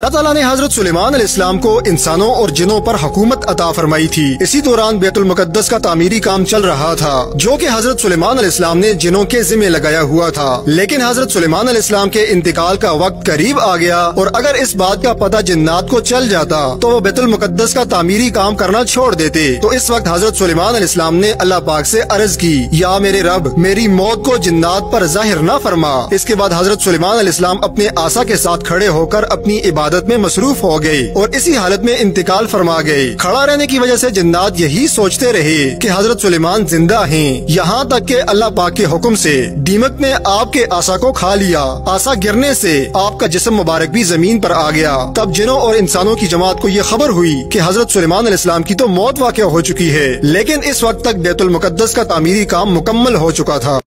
अल्लाह ने हज़रत सुलेमान इस्लाम को इंसानों और जिनों पर हुकूमत अता फरमाई थी। इसी दौरान बेतुल मुकद्दस का तामीरी काम चल रहा था, जो कि हज़रत सुलेमान इस्लाम ने जिनों के जिम्मे लगाया हुआ था। लेकिन हज़रत सुलेमान इस्लाम के इंतकाल का वक्त करीब आ गया और अगर इस बात का पता जिन्नात को चल जाता तो वो बेतुल मुकद्दस का तामीरी काम करना छोड़ देते। तो इस वक्त हज़रत सुलेमान इस्लाम ने अल्लाह पाक से अर्ज़ की, या मेरे रब, मेरी मौत को जिन्नात पर ज़ाहिर न फरमा। इसके बाद हज़रत सुलेमान इस्लाम अपने आशा के साथ खड़े होकर अपनी इबादत इबादत में मसरूफ हो गए और इसी हालत में इंतकाल फरमा गए खड़ा रहने की वजह से जिन्नात यही सोचते रहे कि हज़रत सुलेमान ज़िंदा हैं। यहाँ तक के अल्लाह पाक के हुक्म से दीमक ने आपके आशा को खा लिया। आशा गिरने से आपका जिसम मुबारक भी ज़मीन पर आ गया। तब जिनों और इंसानों की जमात को ये खबर हुई कि हज़रत सुलेमान इस्लाम की तो मौत वाक़ हो चुकी है। लेकिन इस वक्त तक बेतुल मुकद्दस का तामीरी काम मुकम्मल हो चुका था।